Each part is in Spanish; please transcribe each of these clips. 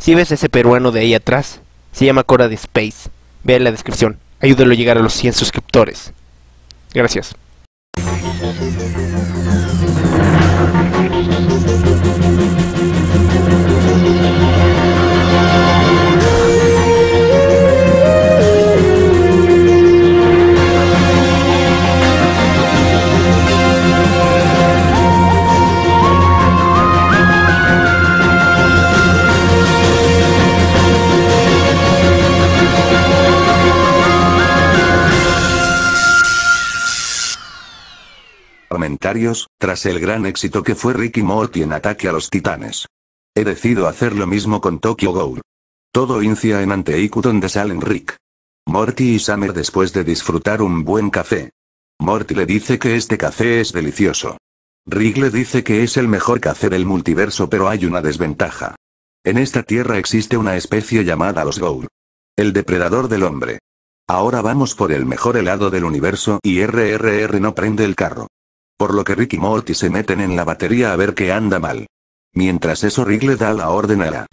Si ves ese peruano de ahí atrás, se llama Cora de Space. Ve en la descripción. Ayúdalo a llegar a los 100 suscriptores. Gracias. Tras el gran éxito que fue Ricky Morty en Ataque a los Titanes. He decidido hacer lo mismo con Tokyo Ghoul. Todo inicia en Anteiku donde salen Rick. Morty y Summer después de disfrutar un buen café. Morty le dice que este café es delicioso. Rick le dice que es el mejor café del multiverso pero hay una desventaja. En esta tierra existe una especie llamada los Ghoul. El depredador del hombre. Ahora vamos por el mejor helado del universo y RRR no prende el carro. Por lo que Rick y Morty se meten en la batería a ver qué anda mal. Mientras eso Rick le da la orden a la...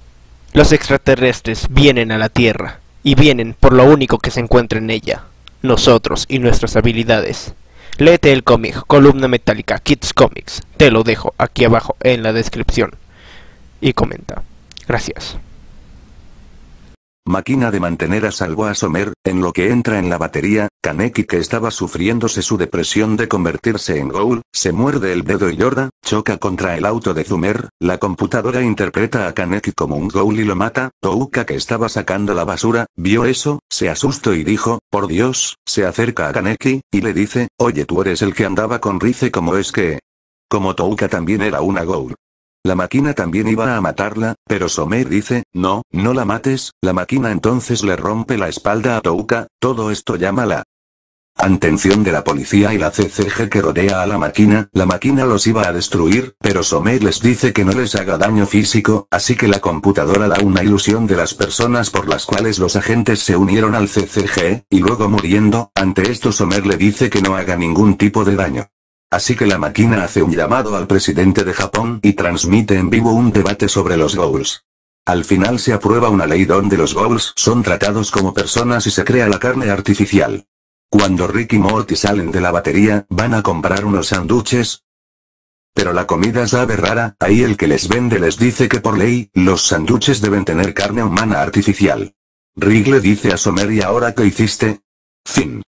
Los extraterrestres vienen a la Tierra, y vienen por lo único que se encuentra en ella, nosotros y nuestras habilidades. Léete el cómic Columna Metálica Kids Comics, te lo dejo aquí abajo en la descripción. Y comenta. Gracias. Máquina de mantener a salvo a Somer, en lo que entra en la batería, Kaneki que estaba sufriéndose su depresión de convertirse en Ghoul, se muerde el dedo y llora, choca contra el auto de Zumer, la computadora interpreta a Kaneki como un Ghoul y lo mata, Touka que estaba sacando la basura, vio eso, se asustó y dijo, por Dios, se acerca a Kaneki, y le dice, oye tú eres el que andaba con Rize como es que... Como Touka también era una Ghoul. La máquina también iba a matarla, pero Somer dice, no, no la mates, la máquina entonces le rompe la espalda a Touka, todo esto llama la atención de la policía y la CCG que rodea a la máquina, la máquina los iba a destruir, pero Somer les dice que no les haga daño físico, así que la computadora da una ilusión de las personas por las cuales los agentes se unieron al CCG, y luego muriendo, ante esto Somer le dice que no haga ningún tipo de daño. Así que la máquina hace un llamado al presidente de Japón y transmite en vivo un debate sobre los Ghouls. Al final se aprueba una ley donde los Ghouls son tratados como personas y se crea la carne artificial. Cuando Rick y Morty salen de la batería, van a comprar unos sándwiches. Pero la comida sabe rara, ahí el que les vende les dice que por ley, los sándwiches deben tener carne humana artificial. Rick le dice a Somer y ahora qué hiciste? Fin.